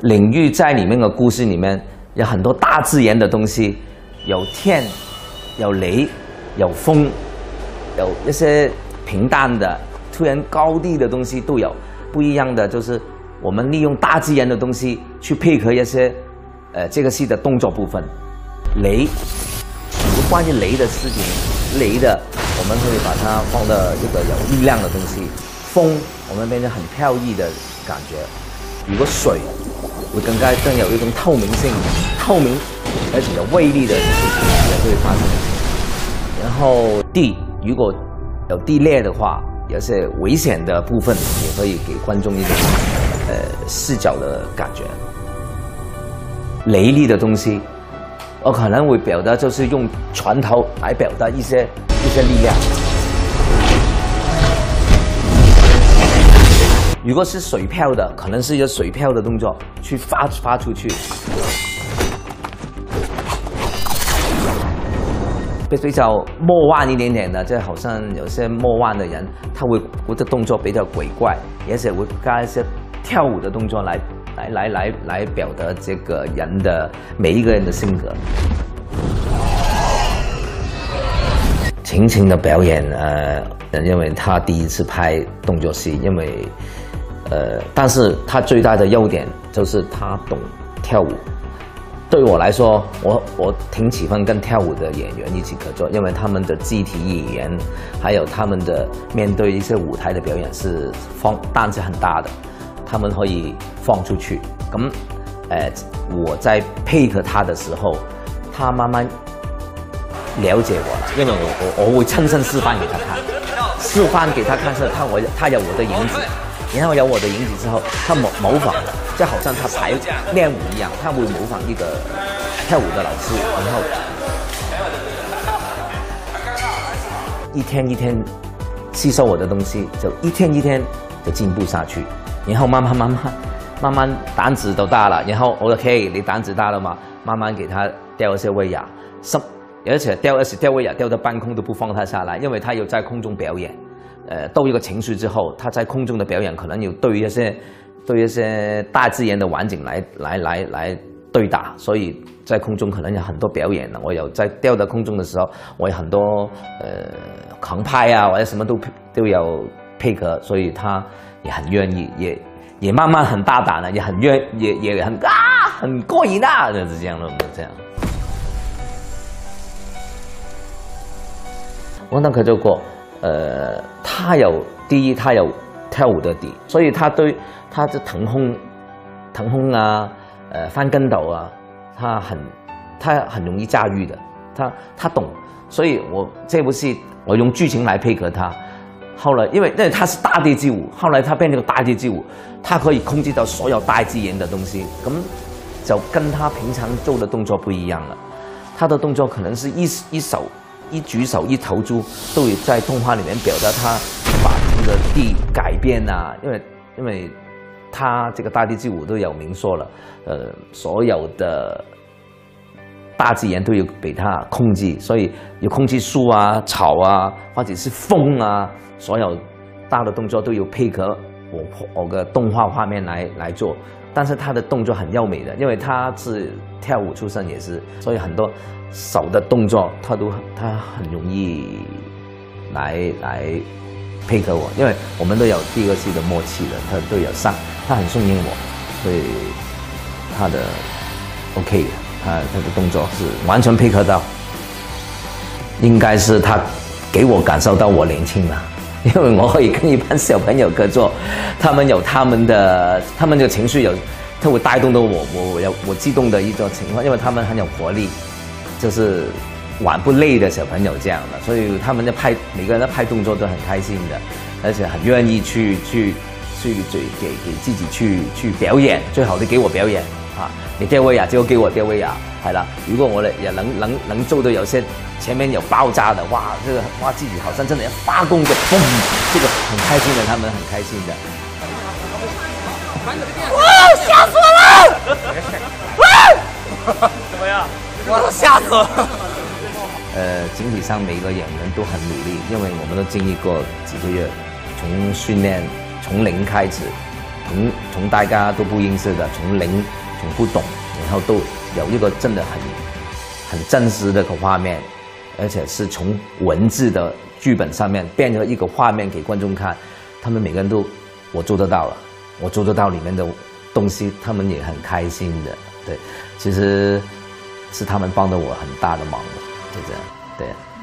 领域在里面的故事里面有很多大自然的东西，有天，有雷，有风，有一些平淡的、突然高低的东西都有。不一样的就是我们利用大自然的东西去配合一些，呃，这个戏的动作部分。雷，关于雷的事情，雷的我们会把它放到这个有力量的东西。风，我们变成很飘逸的感觉。如果水，会更加更有一种透明性、透明而且有威力的事情也会发生。然后地，如果有地裂的话，有些危险的部分也可以给观众一种呃视角的感觉。雷厉的东西，我可能会表达就是用拳头来表达一些一些力量。如果是水漂的，可能是一个水漂的动作，去发发出去。比较莫忘一点点的，就好像有些莫忘的人，他会我的动作比较鬼怪，而且会加一些跳舞的动作来来来来来表达这个人的每一个人的性格。晴晴的表演，呃，因为他第一次拍动作戏，因为。呃，但是他最大的优点就是他懂跳舞。对我来说，我我挺喜欢跟跳舞的演员一起合作，因为他们的肢体语言，还有他们的面对一些舞台的表演是放胆子很大的，他们可以放出去。咁，呃，我在配合他的时候，他慢慢了解我了，因为我我我会亲身示范给他看，示范给他看是，他我他有我的影子。然后有我的影子之后，他模模仿，就好像他排练舞一样，他会模仿一个跳舞的老师，然后一天一天吸收我的东西，就一天一天的进步下去。然后慢慢慢慢慢慢胆子都大了，然后我 OK，你胆子大了嘛，慢慢给他吊一些威亚，什而且吊而且吊威亚吊到半空都不放他下来，因为他有在空中表演。呃，斗一个情绪之后，他在空中的表演可能有对一些对一些大自然的环境来来来来对打，所以在空中可能有很多表演呢。我有在吊在空中的时候，我有很多呃航拍啊，或者什么都都有配合，所以他也很愿意，也也慢慢很大胆了，也很愿也也很啊很过瘾啊，就是这样的这样。我那可就过。呃，他有第一，他有跳舞的底，所以他对他的腾空、腾空啊，呃，翻跟斗啊，他很他很容易驾驭的，他他懂，所以我这部戏我用剧情来配合他。后来因为因为他是大地之舞，后来他变成大地之舞，他可以控制到所有大自然的东西，咁就跟他平常做的动作不一样了。他的动作可能是一一手。一举手一投足，都有在动画里面表达他把这个地改变啊，因为因为他这个大地之舞都有明说了，呃，所有的大自然都有被他控制，所以有控制树啊、草啊，或者是风啊，所有大的动作都有配合我我个动画画面来来做。但是他的动作很优美的，因为他是跳舞出身，也是，所以很多手的动作他都他很容易来来配合我，因为我们都有第二季的默契的，他都有上，他很顺应我，所以他的 OK，他他的动作是完全配合到，应该是他给我感受到我年轻了。因为我可以跟一般小朋友合作，他们有他们的，他们的情绪有，他会带动到我，我我有我激动的一种情况，因为他们很有活力，就是玩不累的小朋友这样的，所以他们的拍每个人的拍动作都很开心的，而且很愿意去去去给给给自己去去表演，最好的给我表演。啊，你吊威亚就给我吊威亚，系啦，如果我哋也能能能做到有些。前面有爆炸的，哇，这个哇自己好像真的要发功的，嘣，这个很开心的，他们很开心的。哇，吓死我了！哇，怎么样？哇，吓死了！呃，整体上每个演员都很努力，因为我们都经历过几个月，从训练从零开始，从从大家都不认识的，从零不懂，然后都有一个真的很很真实的一个画面，而且是从文字的剧本上面变成一个画面给观众看，他们每个人都我做得到了，我做得到里面的东西，他们也很开心的。对，其实是他们帮了我很大的忙，就这样，对。